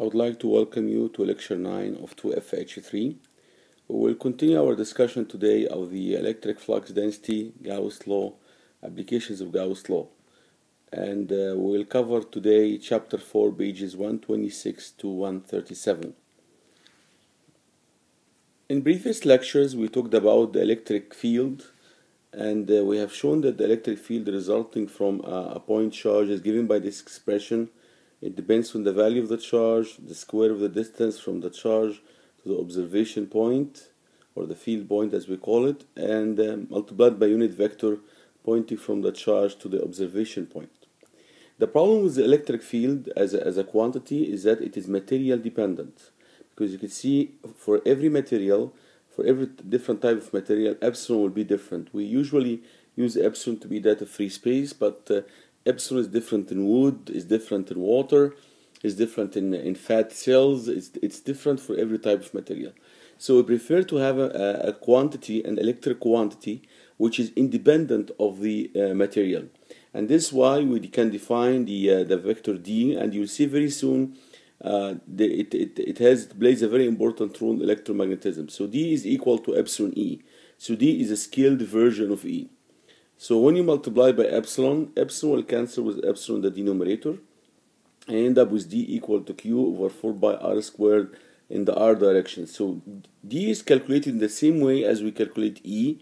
I would like to welcome you to lecture 9 of 2FH3. We will continue our discussion today of the electric flux density, Gauss law, applications of Gauss law. And uh, we will cover today chapter 4, pages 126 to 137. In previous lectures, we talked about the electric field, and uh, we have shown that the electric field resulting from a, a point charge is given by this expression it depends on the value of the charge, the square of the distance from the charge to the observation point, or the field point as we call it, and um, multiplied by unit vector pointing from the charge to the observation point. The problem with the electric field as a, as a quantity is that it is material dependent, because you can see for every material, for every different type of material, epsilon will be different. We usually use epsilon to be that of free space, but uh, epsilon is different in wood, is different in water, is different in, in fat cells, it's, it's different for every type of material. So we prefer to have a, a quantity, an electric quantity, which is independent of the uh, material. And this is why we can define the, uh, the vector D, and you'll see very soon uh, the, it, it, it, has, plays a very important role in electromagnetism. So D is equal to epsilon E. So D is a scaled version of E. So when you multiply by epsilon, epsilon will cancel with epsilon in the denominator and end up with d equal to q over 4 by r squared in the r direction. So d is calculated in the same way as we calculate e,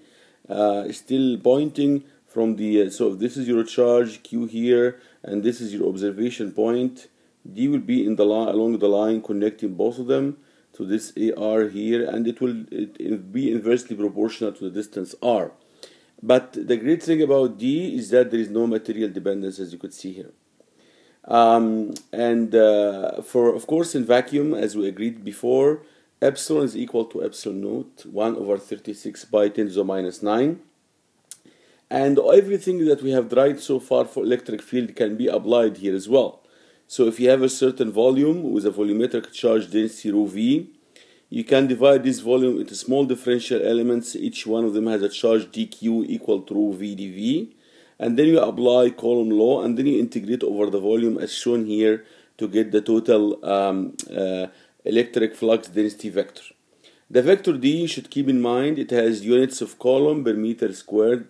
uh, still pointing from the, uh, so if this is your charge q here and this is your observation point, d will be in the line, along the line connecting both of them to this ar here and it will it, it be inversely proportional to the distance r. But the great thing about D is that there is no material dependence as you could see here. Um, and uh, for, of course, in vacuum, as we agreed before, epsilon is equal to epsilon naught, 1 over 36 by 10 to the minus 9. And everything that we have tried so far for electric field can be applied here as well. So if you have a certain volume with a volumetric charge density rho v, you can divide this volume into small differential elements. Each one of them has a charge dq equal to vdv. And then you apply Coulomb law and then you integrate over the volume as shown here to get the total um, uh, electric flux density vector. The vector d you should keep in mind it has units of coulomb per meter squared.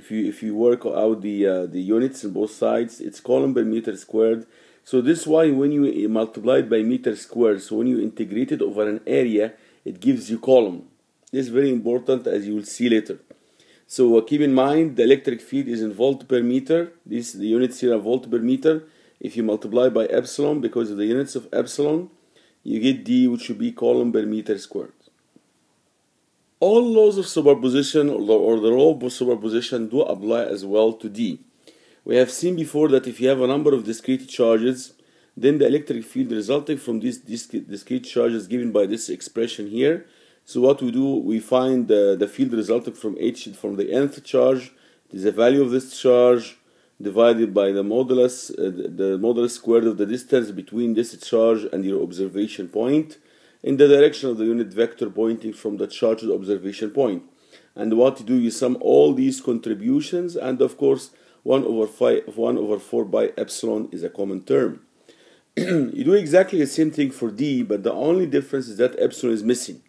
If you if you work out the uh, the units on both sides, it's coulomb per meter squared so this is why when you multiply it by meter squared, so when you integrate it over an area, it gives you coulomb This is very important as you will see later. So uh, keep in mind the electric field is in volt per meter. This the units here are volt per meter. If you multiply by epsilon, because of the units of epsilon, you get D, which should be coulomb per meter squared. All laws of superposition or the, law of superposition do apply as well to D. We have seen before that if you have a number of discrete charges, then the electric field resulting from these discrete charges given by this expression here. So what we do, we find the, field resulting from h from the nth charge, is the value of this charge divided by the modulus, uh, the, the modulus squared of the distance between this charge and your observation point in the direction of the unit vector pointing from the charge to the observation point. And what you do, you sum all these contributions and of course 1 over 5 1 over 4 by epsilon is a common term you do exactly the same thing for d but the only difference is that epsilon is missing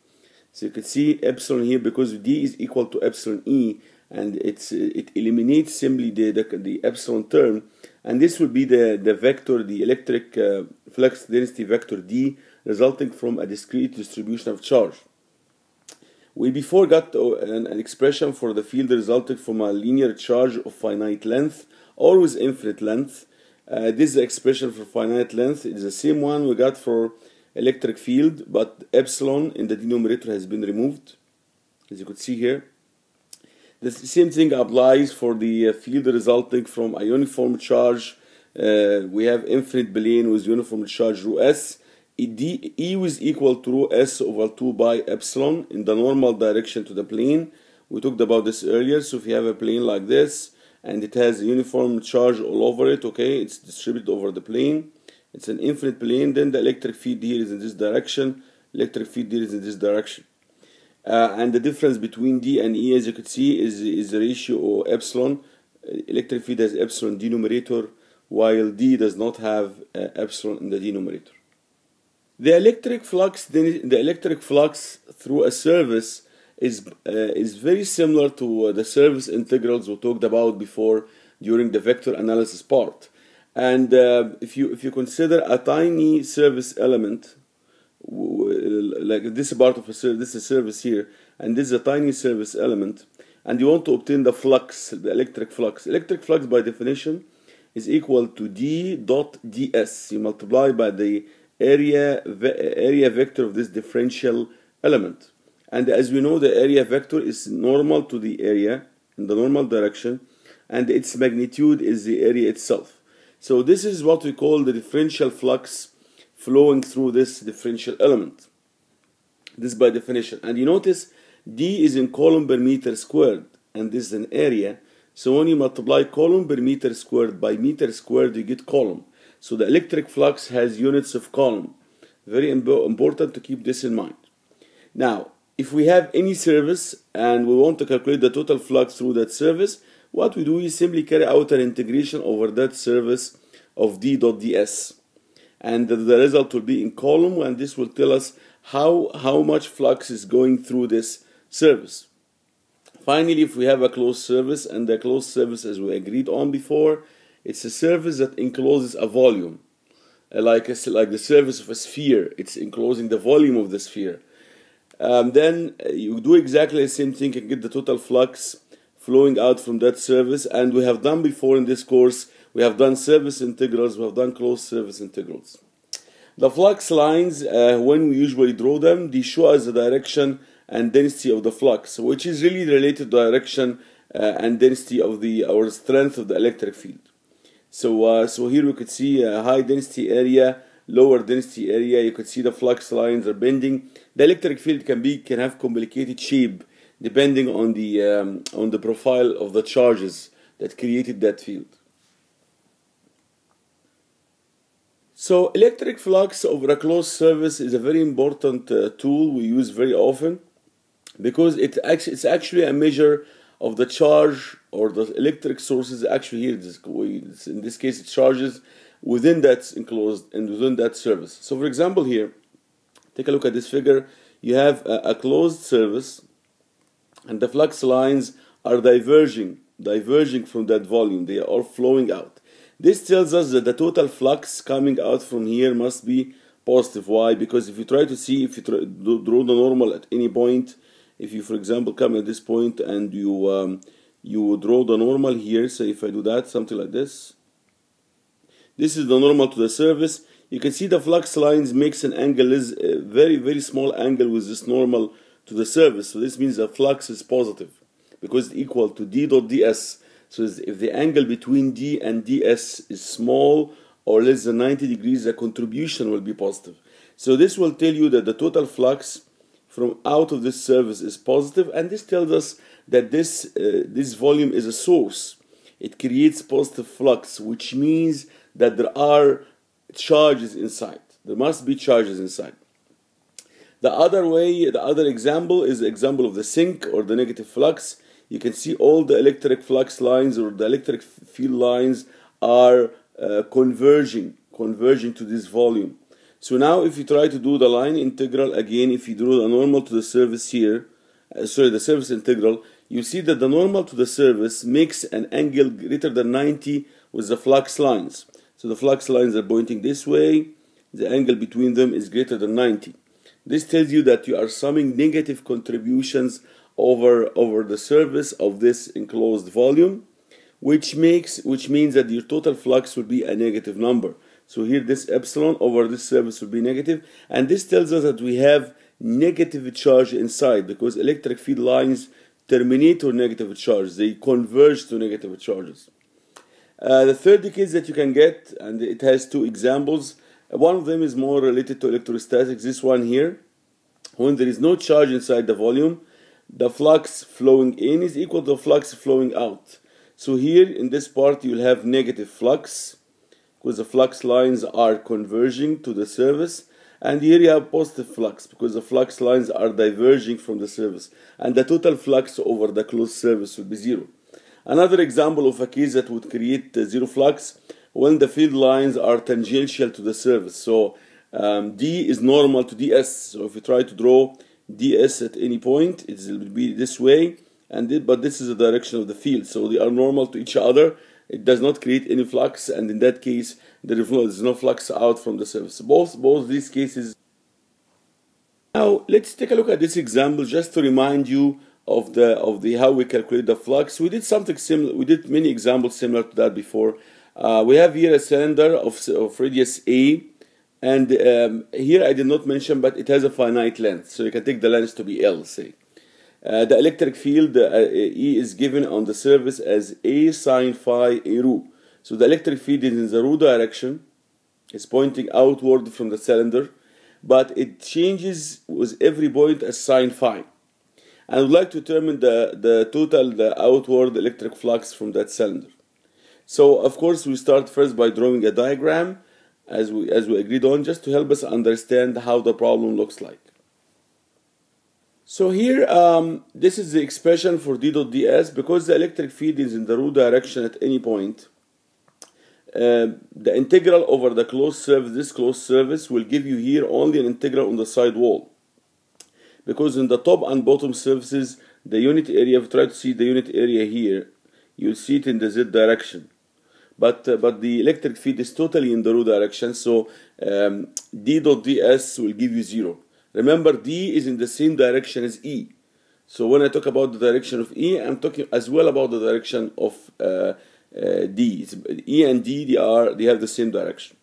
so you can see epsilon here because d is equal to epsilon e and it's it eliminates simply the, the, the epsilon term and this will be the, the vector the electric uh, flux density vector d resulting from a discrete distribution of charge we before got an, an, expression for the field resulting from a linear charge of finite length with infinite length. Uh, this expression for finite length. Is the same one we got for electric field, but epsilon in the denominator has been removed, as you could see here. The same thing applies for the uh, field resulting from a uniform charge. Uh, we have infinite plane with uniform charge rho s d, E is equal to rho s over 2 by epsilon in the normal direction to the plane. We talked about this earlier. So if you have a plane like this and it has a uniform charge all over it, okay, it's distributed over the plane. It's an infinite plane. Then the electric field here is in this direction. Electric field here is in this direction. Uh, and the difference between D and E, as you can see, is, is the ratio of epsilon. Electric field has epsilon denominator, while D does not have uh, epsilon in the denominator. The electric flux, the electric flux through a surface is uh, is very similar to uh, the surface integrals we talked about before during the vector analysis part. And uh, if you if you consider a tiny surface element, like this part of a this is a surface here, and this is a tiny surface element, and you want to obtain the flux, the electric flux. Electric flux, by definition, is equal to d dot ds. You multiply by the area area vector of this differential element. And as we know, the area vector is normal to the area in the normal direction, and its magnitude is the area itself. So this is what we call the differential flux flowing through this differential element. This by definition. And you notice D is in coulomb per meter squared, and this is an area. So when you multiply coulomb per meter squared by meter squared, you get coulomb. So the electric flux has units of coulomb. Very important to keep this in mind. Now, if we have any surface and we want to calculate the total flux through that surface, what we do is simply carry out an integration over that surface of d dot ds. And the, result will be in coulomb, and this will tell us how, how much flux is going through this surface. Finally, if we have a closed surface, and the closed surface, as we agreed on before, it's a surface that encloses a volume, uh, like, a, like the surface of a sphere. It's enclosing the volume of the sphere. Um, then uh, you do exactly the same thing and get the total flux flowing out from that surface. And we have done before in this course, we have done surface integrals, we have done closed surface integrals. The flux lines, uh, when we usually draw them, they show us the direction and density of the flux, which is really related to direction uh, and density of the or strength of the electric field. So, uh, so here we could see a high density area, lower density area. You could see the flux lines are bending. The electric field can be can have complicated shape depending on the um, on the profile of the charges that created that field. So electric flux over a closed surface is a very important uh, tool we use very often because it it's actually a measure of the charge or the electric sources actually here in this case it charges within that enclosed and within that surface so for example here take a look at this figure you have a, a closed surface and the flux lines are diverging diverging from that volume. They are all flowing out. This tells us that the total flux coming out from here must be positive. Why? Because if you try to see if you try, draw the normal at any point if you for example come at this point and you um, you draw the normal here so if I do that something like this. This is the normal to the surface. You can see the flux lines makes an angle is a very very small angle with this normal to the surface so this means the flux is positive because it's equal to d dot ds so if the angle between d and ds is small or less than 90 degrees the contribution will be positive. So this will tell you that the total flux from out of this surface is positive and this tells us that this uh, this volume is a source. It creates positive flux which means that there are charges inside. There must be charges inside the other way the other example is the example of the sink or the negative flux you can see all the electric flux lines or the electric field lines are uh, converging converging to this volume so now if you try to do the line integral again, if you draw the normal to the surface here, uh, sorry, the surface integral, you see that the normal to the surface makes an angle greater than 90 with the flux lines. So the flux lines are pointing this way, the angle between them is greater than 90. This tells you that you are summing negative contributions over, over the surface of this enclosed volume, which makes which means that your total flux will be a negative number. So here this epsilon over this surface will be negative, and this tells us that we have negative charge inside because electric field lines terminate to negative charge. They converge to negative charges. Uh, the third case that you can get, and it has two examples. One of them is more related to electrostatics. This one here, when there is no charge inside the volume, the flux flowing in is equal to the flux flowing out. So here in this part, you'll have negative flux because the flux lines are converging to the surface and here you have positive flux because the flux lines are diverging from the surface and the total flux over the closed surface will be zero. Another example of a case that would create uh, zero flux when the field lines are tangential to the surface. So um, D is normal to DS. So if you try to draw DS at any point, it will be this way, and it, but this is the direction of the field. So they are normal to each other. It does not create any flux, and in that case, there is no, flux out from the surface. Both both these cases. Now let's take a look at this example just to remind you of the of the how we calculate the flux. We did something similar. We did many examples similar to that before. Uh, we have here a cylinder of, of radius A, and um, here I did not mention, but it has a finite length, so you can take the length to be L, say. Uh, the electric field uh, E is given on the surface as A sine phi A rho. So the electric field is in the rho direction, it's pointing outward from the cylinder, but it changes with every point as sine phi. I would like to determine the, the total the outward electric flux from that cylinder. So of course we start first by drawing a diagram as we as we agreed on just to help us understand how the problem looks like. So here um, this is the expression for d dot ds because the electric field is in the rho direction at any point. Uh, the integral over the closed surface, this closed surface will give you here only an integral on the side wall. Because in the top and bottom surfaces, the unit area, if you try to see the unit area here, you'll see it in the z direction but uh, but the electric field is totally in the rho direction so um, d dot ds will give you zero. Remember d is in the same direction as e. So when i talk about the direction of e i'm talking as well about the direction of uh, uh, d. It's, e and d they are they have the same direction.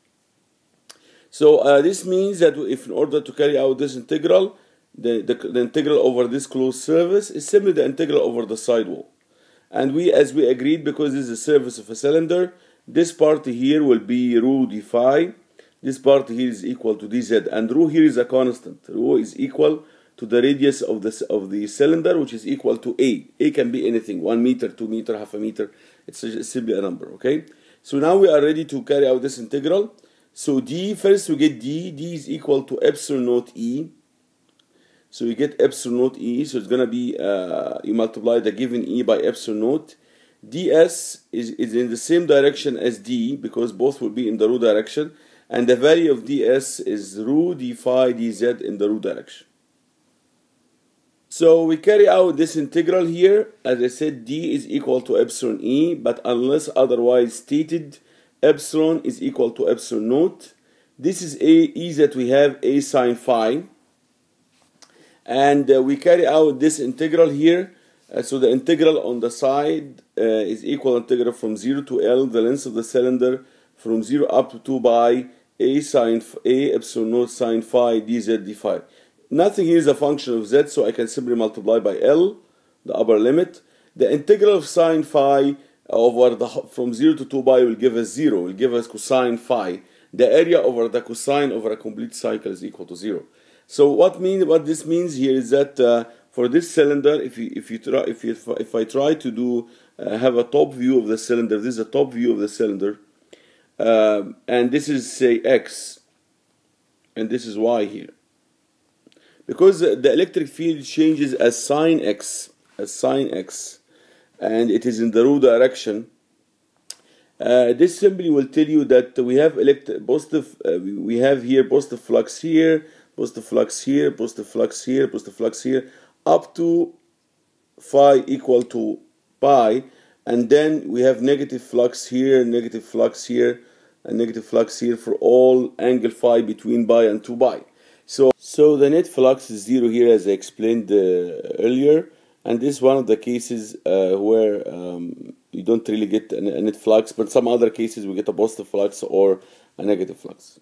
So uh, this means that if in order to carry out this integral the, the, the integral over this closed surface is simply the integral over the sidewall. And we as we agreed because this is the surface of a cylinder this part here will be rho d phi this part here is equal to dz and rho here is a constant. Rho is equal to the radius of the of the cylinder which is equal to a. A can be anything. One meter two meter half a meter. It's simply a number okay? So now we are ready to carry out this integral. So d first we get d. D is equal to epsilon naught e. So we get epsilon naught e. So it's gonna be uh, you multiply the given e by epsilon naught ds is, is in the same direction as d because both will be in the rho direction and the value of ds is rho d phi dz in the rho direction. So we carry out this integral here. As I said d is equal to epsilon e but unless otherwise stated epsilon is equal to epsilon naught. This is a e that we have a sine phi. And uh, we carry out this integral here uh, so the integral on the side uh, is equal integral from 0 to L, the length of the cylinder from 0 up to 2 by A sine A epsilon naught sine phi dz d phi. Nothing here is a function of z, so I can simply multiply by L, the upper limit. The integral of sine phi over the from 0 to 2 pi will give us 0, will give us cosine phi. The area over the cosine over a complete cycle is equal to 0. So what mean what this means here is that uh, for this cylinder, if you if you try if you if I try to do uh, have a top view of the cylinder, this is a top view of the cylinder, uh, and this is say x, and this is y here. Because the electric field changes as sine x, as sine x, and it is in the rho direction. Uh, this simply will tell you that we have elect positive. Uh, we have here positive flux here, positive flux here, positive flux here, positive flux here up to phi equal to pi and then we have negative flux here negative flux here and negative flux here for all angle phi between pi and 2 pi. So so the net flux is zero here as I explained uh, earlier and this is one of the cases uh, where um, you don't really get a net flux but some other cases we get a positive flux or a negative flux